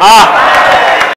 啊。